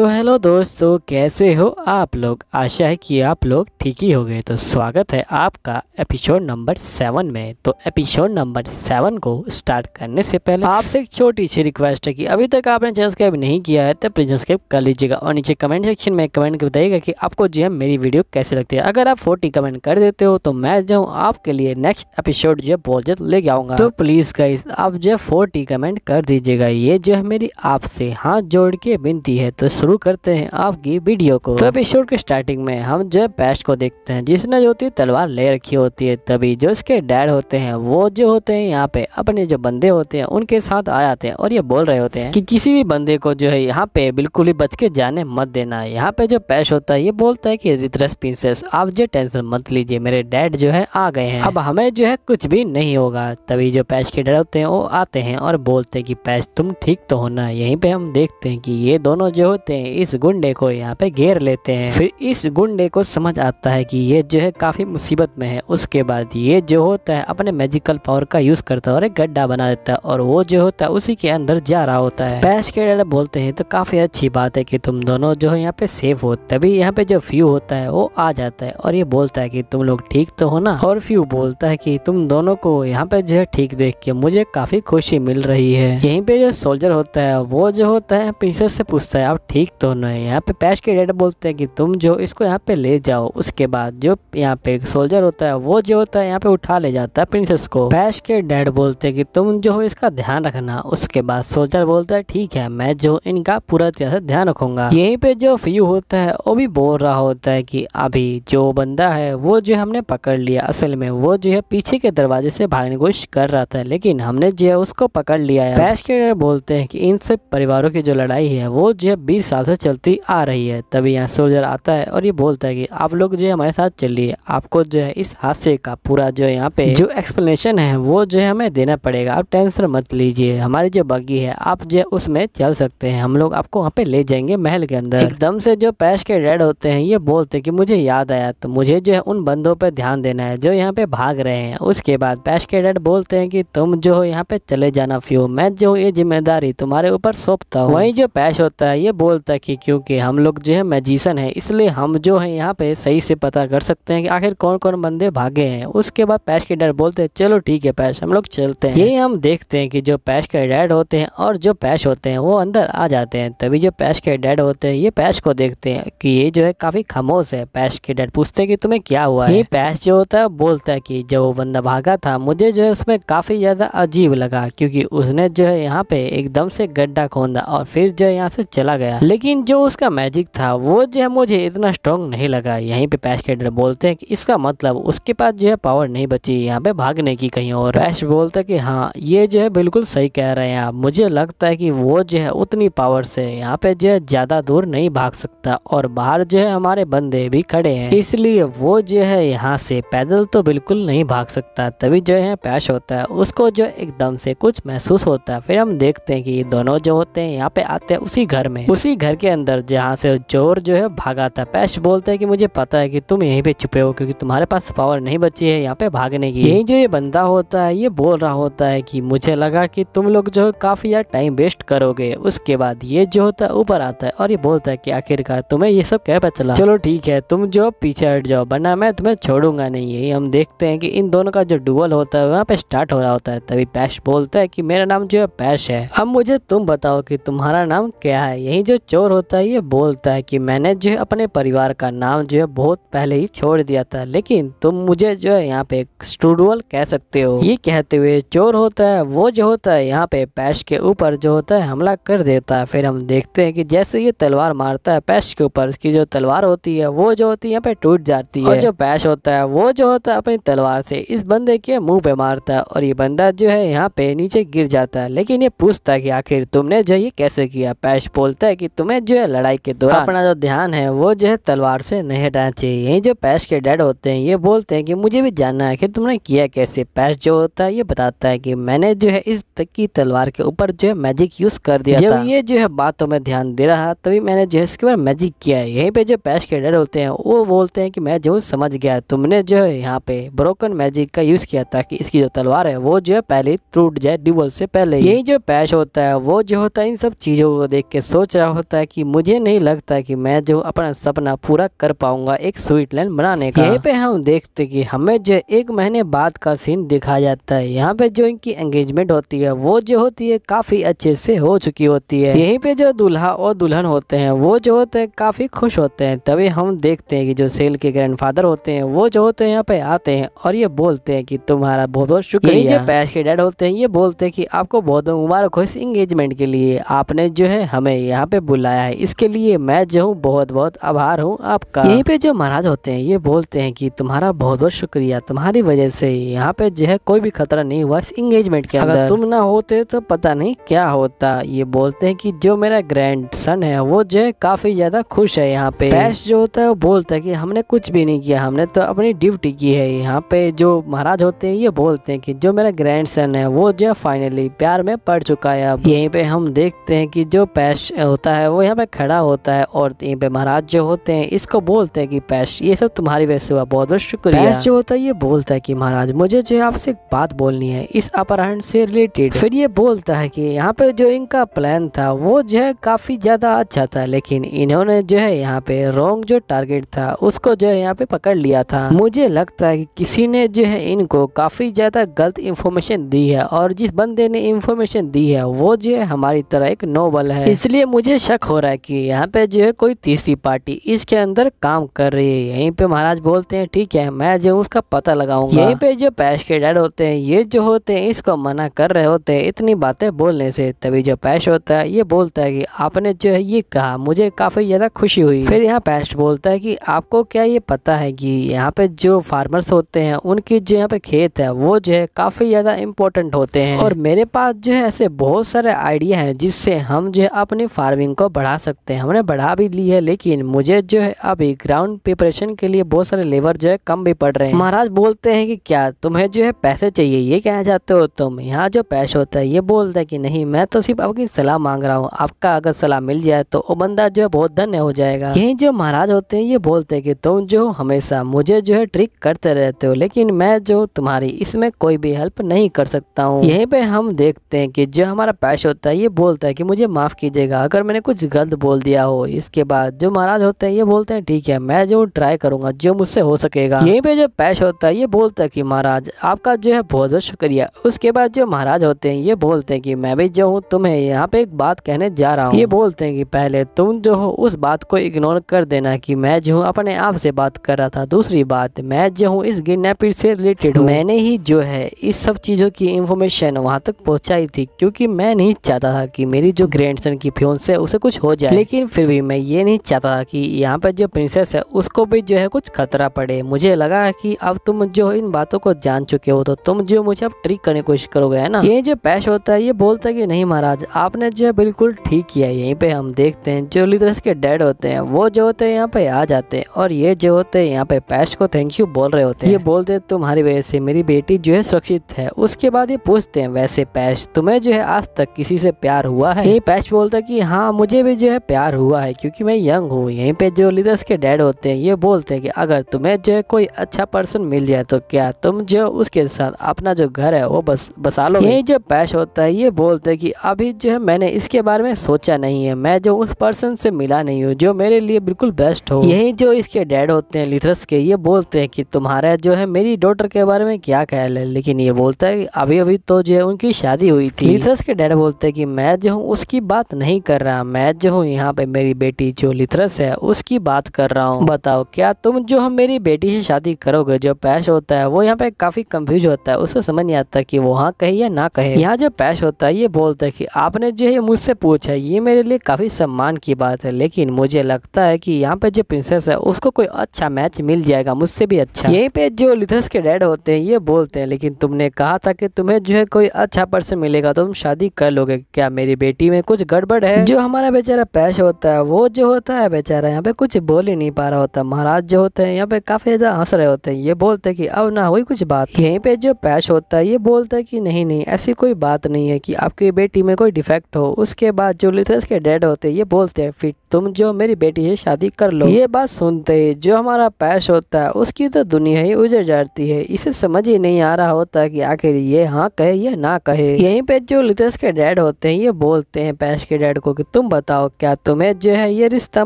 तो हेलो दोस्तों, कैसे हो आप लोग? आशा है कि आप लोग ठीक ही हो गए तो स्वागत है आपका एपिसोड नंबर सेवन में। तो एपिसोड नंबर सेवन को स्टार्ट करने से पहले आपसे एक छोटी सी रिक्वेस्ट है कि अभी तक आपने सब्सक्राइब नहीं किया है तो प्लीज़ सब्सक्राइब कर लीजिएगा। और नीचे कमेंट सेक्शन में कमेंट कर बताइएगा कि आपको जो है मेरी वीडियो कैसे लगती है। अगर आप फोर्टी कमेंट कर देते हो तो मैं जो आपके लिए नेक्स्ट एपिसोड जो है बहुत जल्द लेके आऊँगा। तो प्लीज़ गाइस आप जो है फोर्टी कमेंट कर दीजिएगा। ये जो है मेरी आपसे हाथ जोड़ के विनती है। तो शुरू करते हैं आपकी वीडियो को। तो एपिसोड के स्टार्टिंग में हम जो है पेस्ट को देखते हैं। जिसने जो होती है तलवार ले रखी होती है, तभी जो इसके डैड होते हैं, वो जो होते हैं यहाँ पे, अपने जो बंदे होते हैं, उनके साथ आ जाते हैं और ये बोल रहे होते हैं कि किसी भी बंदे को जो है यहाँ पे बिल्कुल ही बच के जाने मत देना। है यहाँ पे जो पेश होता है, ये बोलता है कि रितरस प्रिंसेस आप जो टेंशन मत लीजिए, मेरे डैड जो है आ गए हैं। अब हमें जो है कुछ भी नहीं होगा। तभी जो पैश के डैड होते हैं, वो आते हैं और बोलते हैं कि पैश तुम ठीक तो होना यहीं पे हम देखते हैं कि ये दोनों जो होते हैं, इस गुंडे को यहाँ पे घेर लेते हैं। फिर इस गुंडे को समझ आता है कि ये जो है काफ़ी मुसीबत में है। उसके बाद ये जो होता है, अपने मैजिकल पावर का यूज़ करता है और एक गड्ढा बना देता है और वो जो होता है, उसी के अंदर जा रहा होता है। पैश के डैड बोलते हैं तो काफ़ी अच्छी बात है कि तुम दोनों जो है यहाँ पे सेफ़ हो। तभी यहाँ पे जो फ्यू होता है, वो आ जाता है और ये बोलता है कि तुम लोग ठीक तो हो ना? और फ्यू बोलता है कि तुम दोनों को यहाँ पे जो है ठीक देख के मुझे काफ़ी खुशी मिल रही है। यहीं पे जो सोल्जर होता है, वो जो होता है प्रिंसेस से पूछता है आप ठीक तो ना है। यहाँ पे पैश के डैड बोलते हैं कि तुम जो इसको यहाँ पे ले जाओ, उसके बाद जो यहाँ पे एक सोल्जर होता है, वो जो होता है यहाँ पे उठा ले जाता है प्रिंसेस को। पैश के डैड बोलते हैं कि तुम जो हो इसका ध्यान रखना। उसके बाद सोल्जर बोलता है, ठीक है, मैं जो इनका पूरा तरह से ध्यान रखूँगा। यहीं पे जो फ्यू होता है, वो भी बोल रहा होता है कि अभी जो बंदा है, वो जो हमने पकड़ लिया, असल में वो जो है पीछे के दरवाजे से भागने की कोशिश कर रहा था, लेकिन हमने जो है उसको पकड़ लिया है। पैश के डैड बोलते हैं कि इन सब परिवारों की जो लड़ाई है, वो जो है बीस साल से चलती आ रही है। तभी यहाँ सोल्जर आता है और ये बोलता है कि आप लोग जो है हमारे साथ चलिए। आपको जो है इस हादसे का पूरा जो है यहाँ पे जो एक्सप्लेनेशन है, वो जो है हमें देना पड़ेगा। आप टेंशन मत लीजिए। हमारी जो बगी है, आप जो है उसमें चल सकते हैं। हम लोग आपको वहाँ पे ले जाएँगे महल के अंदर। एकदम से जो पैश के डैड होते हैं, ये बोलते हैं कि मुझे याद आया तो मुझे जो है उन बंदों पे ध्यान देना है जो यहाँ पे भाग रहे हैं। उसके बाद पैश के डैड बोलते हैं कि तुम जो हो यहाँ पे चले जाना, फ्यू। मैं जो ये ज़िम्मेदारी तुम्हारे ऊपर सौंपता हूँ। वही जो पैश होता है, ये बोलता है कि क्योंकि हम लोग जो है मैजिशन है, इसलिए हम जो है यहाँ पे सही से पता कर सकते हैं कि आखिर कौन कौन बंदे भागे हैं। उसके बाद पैश के डैड बोलते हैं, चलो ठीक है पैश, हम लोग चलते हैं। यही हम देखते हैं कि जो पैश के डैड होते हैं और जो पैश होते हैं, वो अंदर आ जाते हैं। तभी जो पैश के डैड होते हैं, ये पैश को देखते हैं कि ये जो है काफ़ी खामोश है। पैश के डैड पूछते हैं कि, तुम्हें क्या हुआ ये पैश जो होता है बोलता है कि जब वो बंदा भागा था, मुझे जो है उसमें काफ़ी ज़्यादा अजीब लगा क्योंकि उसने जो है यहाँ पे एकदम से गड्ढा खोदा और फिर जो है यहाँ से चला गया। लेकिन जो उसका मैजिक था, वो जो है मुझे इतना स्ट्रॉन्ग नहीं लगा। यहीं पे पैश के बोलते हैं कि इसका मतलब उसके पास जो है पावर नहीं बची, यहाँ पे भागने की कहीं और। पैश बोलता है कि हाँ ये जो है बिल्कुल सही कह रहे हैं आप। मुझे लगता है कि वो जो है उतनी पावर से यहाँ पे जो है ज़्यादा दूर नहीं भाग सकता और बाहर जो है हमारे बंदे भी खड़े हैं। इसलिए वो जो है यहाँ से पैदल तो बिल्कुल नहीं भाग सकता, तभी जो है पैश होता है। उसको जो एकदम से कुछ महसूस होता है। फिर हम देखते हैं कि दोनों जो होते हैं यहाँ पे आते हैं उसी घर में। उसी घर के अंदर जहाँ से चोर जो है भागा था पैश बोलते हैं कि मुझे पता है कि तुम यहीं पे छुपे हो क्योंकि तुम्हारे पास पावर नहीं बची है यहाँ पे भागने की। यही जो ये बंदा होता है, ये बोल रहा होता है कि मुझे लगा कि तुम लोग जो है काफ़ी यार टाइम वेस्ट करोगे। उसके बाद ये जो होता है ऊपर आता है और ये बोलता है कि आखिरकार तुम्हें ये सब कह पता चला? चलो ठीक है, तुम जो पीछे हट जाओ, वरना मैं तुम्हें छोड़ूँगा नहीं। यही हम देखते हैं कि इन दोनों का जो डुअल होता है, वहाँ पे स्टार्ट हो रहा होता है। तभी पैश बोलता है कि मेरा नाम जो है पैश है। अब मुझे तुम बताओ कि तुम्हारा नाम क्या है? यही जो चोर होता है, ये बोलता है कि मैंने जो है अपने परिवार का नाम जो है बहुत पहले ही छोड़ दिया था, लेकिन तुम मुझे जो है यहाँ पे स्टूडुअल कह सकते हो। ये कहते हुए चोर होता है, वो जो होता है यहाँ पे पैश के ऊपर जो होता है हमला कर देता है। फिर हम देखते हैं कि जैसे ये तलवार मारता है पैश के ऊपर, इसकी जो तलवार होती है, वो जो होती है यहाँ पे टूट जाती है। और जो पैश होता है, वो जो होता है अपनी तलवार से इस बंदे के मुँह पे मारता है और ये बंदा जो है यहाँ पे नीचे गिर जाता है। लेकिन ये पूछता है कि आखिर तुमने जो ये कैसे किया? पैश बोलता है कि तुम्हें जो है लड़ाई के दौरान अपना जो ध्यान है वो जो है तलवार से नहीं हटाना चाहिए। यही जो पैश के डैड होते हैं ये बोलते हैं कि मुझे भी जानना है कि तुमने किया कैसे? पैश जो होता है ये बताता है कि मैंने जो है इस तक की तलवार के ऊपर जो है मैजिक यूज़ कर दिया जब ये जो है बातों में ध्यान दे रहा तभी मैंने जो है इसके ऊपर मैजिक किया है। यहीं पे जो पैश के डैड होते हैं वो बोलते हैं कि मैं जो समझ गया। तुमने जो है यहाँ पे ब्रोकन मैजिक का यूज़ किया ताकि इसकी जो तलवार है वो जो है पहले टूट जाए ड्यूबल से पहले यही जो पैश होता है वो जो होता है इन सब चीज़ों को देख के सोच रहा होता है कि मुझे नहीं लगता कि मैं जो अपना सपना पूरा कर पाऊँगा एक स्वीटलैंड बनाने का। यहीं पे हम देखते कि हमें जो एक महीने बाद का सीन दिखाया जाता है। यहाँ पे जो इनकी एंगेजमेंट होती है वो जो होती है काफ़ी अच्छे से हो चुकी होती है। यहीं पे जो दूल्हा और दुल्हन होते हैं वो जो होते हैं काफ़ी खुश होते हैं। तभी हम देखते हैं कि जो सेल के ग्रैंडफादर होते हैं वो जो होते हैं यहाँ पे आते हैं और ये बोलते हैं कि तुम्हारा बहुत बहुत शुक्रिया। जो पैश के डैड होते हैं ये बोलते हैं कि आपको बहुत मुबारक हो इस इंगेजमेंट के लिए। आपने जो है हमें यहाँ पे बुलाया है। इसके लिए मैं जो हूँ बहुत बहुत आभार हूँ आपका। यहीं पे जो महाराज होते हैं ये बोलते हैं कि तुम्हारा बहुत बहुत शुक्रिया। तुम्हारी वजह से यहाँ पे जो है कोई भी खतरा नहीं हुआ इस इंगेजमेंट के अंदर। तुम ना होते तो पता नहीं क्या होता। ये बोलते हैं कि जो मेरा ग्रैंड सन है वो जो है काफ़ी ज़्यादा खुश है यहाँ पे। पैश जो होता है वो बोलता है कि हमने कुछ भी नहीं किया हमने तो अपनी ड्यूटी की है। यहाँ पे जो महाराज होते हैं ये बोलते हैं कि जो मेरा ग्रैंड सन है वो जो फाइनली प्यार में पड़ चुका है अब। यहीं पे हम देखते हैं कि जो पैश होता है, वो यहाँ पे खड़ा होता है और यहीं पे महाराज जो होते हैं, इसको बोलते हैं कि पैश, ये सब तुम्हारी वजह से हुआ, बहुत बहुत शुक्रिया। पैश जो होता है, ये बोलता है कि महाराज, मुझे जो है आपसे एक बात बोलनी है, इस अपहरण से रिलेटेड। फिर ये बोलता है कि यहाँ पे जो इनका प्लान था, वो जो है काफ़ी ज़्यादा अच्छा था, लेकिन इन्होंने जो है यहाँ पे रॉन्ग जो टारगेट था, उसको जो है यहाँ पे पकड़ लिया था। मुझे लगता है कि किसी ने जो है इनको काफ़ी ज़्यादा गलत इन्फॉर्मेशन दी है, और जिस बंदे ने इन्फॉर्मेशन दी है, वो जो है हमारी तरह एक नोबल है। इसलिए मुझे शक हो रहा है कि यहाँ पे जो है कोई तीसरी पार्टी इसके अंदर काम कर रही है। यहीं पे महाराज बोलते हैं ठीक है मैं जो उसका पता लगाऊँगा। यहीं पे जो पैश के डैड होते हैं ये जो होते हैं इसको मना कर रहे होते हैं इतनी बातें बोलने से। तभी जो पैश होता है ये बोलता है कि आपने जो है ये कहा मुझे काफ़ी ज़्यादा खुशी हुई। फिर यहाँ पैश बोलता है कि आपको क्या ये पता है कि यहाँ पे जो फार्मर्स होते हैं उनकी जो यहाँ पे खेत है वो जो है काफ़ी ज़्यादा इम्पोर्टेंट होते हैं। और मेरे पास जो है ऐसे बहुत सारे आइडिया है जिससे हम जो है अपनी फ़ार्मिंग को बढ़ा सकते हैं। हमने बढ़ा भी ली है, लेकिन मुझे जो है अभी ग्राउंड प्रिपरेशन के लिए बहुत सारे लेबर जो है कम भी पड़ रहे हैं। महाराज बोलते हैं कि क्या तुम्हें जो है पैसे चाहिए, ये कहना चाहते हो तुम? यहाँ जो पैश होता है, ये बोलता है कि नहीं, मैं तो सिर्फ़ आपकी सलाह मांग रहा हूँ। आपका अगर सलाह मिल जाए तो वो बंदा जो है बहुत धन्य हो जाएगा। यही जो महाराज होते हैं, ये बोलते हैं कि तुम जो हमेशा मुझे जो है ट्रिक करते रहते हो, लेकिन मैं जो तुम्हारी इसमें कोई भी हेल्प नहीं कर सकता हूँ। यहीं पे हम देखते हैं कि जो हमारा पैश होता है, ये बोलता है कि मुझे माफ़ कीजिएगा। अगर मैंने कुछ गलत बोल दिया हो, इसके बाद जो महाराज होते हैं ये बोलते हैं, ठीक है, मैं जो ट्राई करूँगा, जो मुझसे हो सकेगा। यहीं पे जो पैश होता है, ये बोलता है कि, महाराज, आपका जो है बहुत बहुत शुक्रिया। उसके बाद जो महाराज होते हैं, ये बोलते हैं कि, मैं भी जो हूँ, तुम्हें यहाँ पे एक बात कहने जा रहा हूँ। ये बोलते हैं कि, पहले तुम जो हो, उस बात को इग्नोर कर देना कि मैं जो हूँ, अपने आप से बात कर रहा था। दूसरी बात, मैं जो हूँ, इस किडनैपिंग से रिलेटेड मैंने ही जो है, इस सब चीज़ों की इंफॉर्मेशन वहाँ तक पहुँचाई थी, क्योंकि मैं नहीं चाहता था कि मेरी जो ग्रैंडसन की फ्योन से उसे कुछ हो जाए। लेकिन फिर भी मैं ये नहीं चाहता कि यहाँ पर जो प्रिंसेस है, उसको भी जो है कुछ खतरा पड़े। मुझे लगा कि अब तुम जो इन बातों को जान चुके हो तो तुम जो मुझे अब ट्रिक करने की कोशिश करोगे, है ना? ये जो पैश होता है, ये बोलता है कि नहीं महाराज, आपने जो है बिल्कुल ठीक किया यहीं पे हम देखते हैं, जो लिदरस के डैड होते हैं, वो जो होते हैं, यहाँ पे आ जाते हैं। और ये जो होते हैं, यहाँ पे पैश को थैंक यू बोल रहे होते हैं। ये बोलते हैं, तुम्हारी वजह से मेरी बेटी जो है सुरक्षित है। उसके बाद ये पूछते हैं, वैसे पैश तुम्हें जो है आज तक किसी से प्यार हुआ है? ये पैश बोलता है कि हाँ मुझे भी जो है प्यार हुआ है क्योंकि मैं यंग हूँ यहीं पे जो लिदरस के डैड होते हैं ये बोलते हैं कि अगर तुम्हें जो है कोई अच्छा पर्सन मिल जाए तो क्या तुम जो उसके साथ अपना जो घर है वो बस बसा लो यही जो पैश होता है ये बोलते हैं कि अभी जो है मैंने इसके बारे में सोचा नहीं है मैं जो उस पर्सन से मिला नहीं हूँ जो मेरे लिए बिल्कुल बेस्ट हो। यही जो इसके डैड होते हैं लिथरस के ये बोलते हैं कि तुम्हारा जो है मेरी डॉटर के बारे में क्या ख्याल है? लेकिन ये बोलता है कि अभी अभी तो जो है उनकी शादी हुई थी। लिथरस के डैड बोलते हैं कि मैं जो हूँ उसकी बात नहीं कर रहा मैं जो हूँ, यहाँ पे मेरी बेटी जो लिथरस है, उसकी बात कर रहा हूँ। बताओ, क्या तुम जो हम मेरी बेटी से शादी करोगे, जो पैश होता है, वो यहाँ पे काफ़ी कंफ्यूज होता है। उसको समझ नहीं आता कि वो हाँ कहे या ना कहे। यहाँ जो पैश होता है, ये बोलता है कि आपने जो है मुझसे पूछा ये मेरे लिए काफ़ी सम्मान की बात है, लेकिन मुझे लगता है कि यहाँ पे जो प्रिंसेस है, उसको कोई अच्छा मैच मिल जाएगा, मुझसे भी अच्छा। यहीं पे जो लिथरस के डैड होते हैं, ये बोलते हैं, लेकिन तुमने कहा था कि तुम्हें जो है, कोई अच्छा पर्सन मिलेगा तो तुम शादी कर लोगे। क्या मेरी बेटी में कुछ गड़बड़ है? जो हमारा बेचारा पैश होता है, वो जो होता है बेचारा यहाँ पे कुछ बोल ही नहीं पा रहा होता। महाराज जो होते हैं, यहाँ पे काफ़ी ज़्यादा हंस रहे होते हैं। ये बोलते हैं कि अब ना हुई कुछ बात। यहीं पे जो पैश होता है, ये बोलता है कि नहीं नहीं, ऐसी कोई बात नहीं है कि आपकी बेटी में कोई डिफेक्ट हो। उसके बाद जो लिथरस के डैड होते हैं, ये बोलते हैं फिर तुम जो मेरी बेटी से शादी कर लो। ये बात सुनते ही जो हमारा पैश होता है, उसकी तो दुनिया ही उजड़ जाती है। इसे समझ ही नहीं आ रहा होता कि आखिर ये हाँ कहे या ना कहे। यहीं पे जो लिथरस के डैड होते हैं, ये बोलते हैं पैश के डैड को कि तुम बताओ क्या तुम्हें जो है ये रिश्ता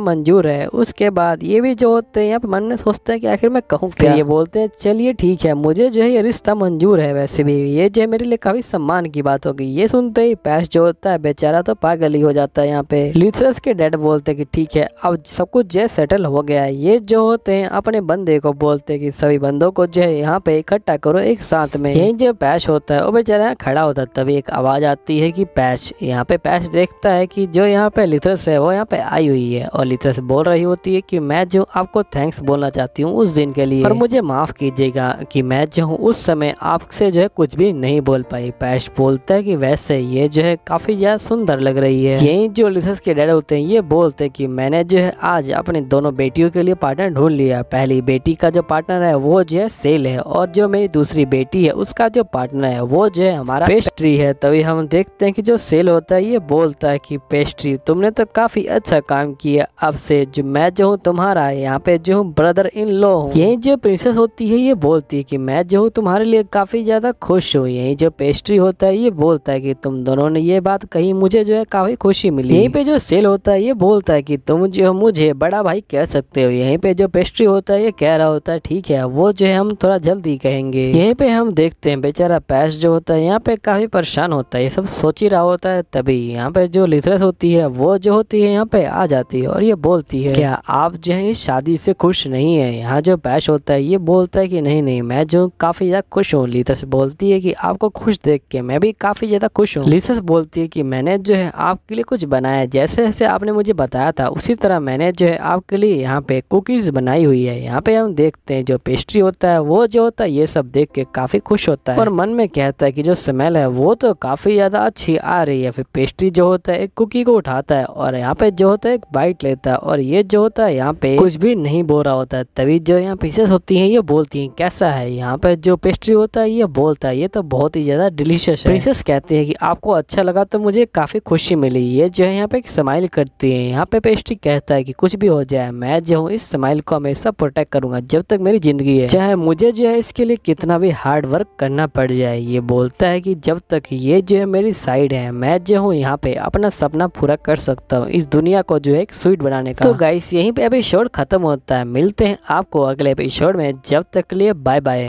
मंजूर है? उसके बाद ये भी जो होते हैं यहाँ पे मन में सोचते हैं कि आखिर मैं कहूँ क्या? ये बोलते हैं चलिए ठीक है मुझे जो है ये रिश्ता मंजूर है वैसे भी। ये जो है मेरे लिए काफ़ी सम्मान की बात होगी। ये सुनते ही पैस जो होता है बेचारा तो पागल ही हो जाता है यहाँ पे। लिथरस के डैड बोलते हैं कि ठीक है अब सब कुछ जो सेटल हो गया है। ये जो होते हैं अपने बंदे को बोलते हैं कि सभी बंदों को जो है यहाँ पे इकट्ठा करो एक साथ में। यही जो पैश होता है वो बेचारा खड़ा होता है तभी एक आवाज़ आती है कि पैश। यहाँ पे पैश देखता है कि जो यहाँ पे लिथरस है वो यहाँ पे आई हुई है और लिथरस बोल रही होती है कि मैं जो आपको थैंक्स बोलना चाहती हूँ उस दिन के लिए। और मुझे माफ़ कीजिएगा कि मैं जो हूँ उस समय आपसे जो है कुछ भी नहीं बोल पाई। पैश बोलता है कि वैसे ये जो है काफ़ी ज़्यादा सुंदर लग रही है। यही जो लिथरस के डैड होते हैं, ये बोलते हैं कि मैंने जो है आज अपने दोनों बेटियों के लिए पार्टनर ढूंढ लिया। पहली बेटी का जो पार्टनर है, वो जो है सेल है और जो मेरी दूसरी बेटी है, उसका जो पार्टनर है, वो जो है हमारा पेस्ट्री है। तभी हम देखते हैं कि जो सेल होता है, ये बोलता है कि पेस्ट्री तुमने तो काफ़ी अच्छा काम किया। अब से जो मैं जो हूँ, तुम्हारा यहाँ पे जो हूँ ब्रदर इन लो हूँ। यही जो प्रिंसेस होती है, ये बोलती है कि मैं जो हूँ, तुम्हारे लिए काफ़ी ज़्यादा खुश हूँ। यही जो पेस्ट्री होता है, ये बोलता है कि तुम दोनों ने ये बात कही, मुझे जो है काफ़ी खुशी मिली। यहीं पे जो सेल होता है, ये बोलता है कि तुम जो मुझे बड़ा भाई कह सकते हो। यहीं पे जो पेस्ट्री होता है, ये कह रहा होता है, ठीक है, वो जो है हम थोड़ा जल्दी कहेंगे। यहीं पे हम देखते हैं, बेचारा पैस जो होता है, यहाँ पे काफ़ी परेशान होता है। ये सब सोच ही रहा होता है, तभी यहाँ पे जो लिथरस होती है वो जो होती है यहाँ पे आ जाती है और ये बोलती है क्या? आप जो है शादी से खुश नहीं है। यहाँ जो पैश होता है ये बोलता है कि नहीं नहीं मैं जो काफ़ी ज़्यादा खुश हूँ। लिथरस बोलती है कि आपको खुश देख के मैं भी काफ़ी ज़्यादा खुश हूँ। लिथरस बोलती है कि मैंने जो है आपके लिए कुछ बनाया जैसे जैसे आपने मुझे बताया था उसी तरह मैंने जो है आपके लिए यहाँ पे कुकीज बनाई हुई है। यहाँ पे हम देखते हैं जो पेस्ट्री होता है वो जो होता है ये सब देख के काफ़ी खुश होता है। और मन में कहता है कि जो स्मेल है वो तो काफ़ी ज़्यादा अच्छी आ रही है। फिर पेस्ट्री जो होता है एक कुकी को उठाता है और यहाँ पे जो होता है एक बाइट लेता है और ये जो होता है यहाँ पे कुछ भी नहीं बोल रहा होता है। तभी जो यहाँ पीसेस होती है, ये बोलती है, कैसा है? यहाँ पे जो पेस्ट्री होता है, ये बोलता है। ये तो बहुत ही ज़्यादा डिलीशियस है। प्रिंसेस कहते हैं कि आपको अच्छा लगा तो मुझे काफ़ी खुशी मिली। ये जो है यहाँ पे स्माइल करती है। यहाँ पे पेस्ट्री कहता है कि कुछ भी हो जाए, मैं जो हूँ, इस स्माइल को हमेशा प्रोटेक्ट करूँगा जब तक मेरी ज़िंदगी है। चाहे मुझे जो है इसके लिए कितना भी हार्ड वर्क करना पड़ जाए, ये बोलता है कि जब तक ये जो है मेरी साइड है, मैं जो हूँ, यहाँ पे अपना सपना पूरा कर सकता हूँ। इस दुनिया को जो है स्वीट बनाने का। तो गाइस यहीं पे अभी एपिसोड खत्म होता है। मिलते हैं आपको अगले एपिसोड में। जब तक लिए बाय बाय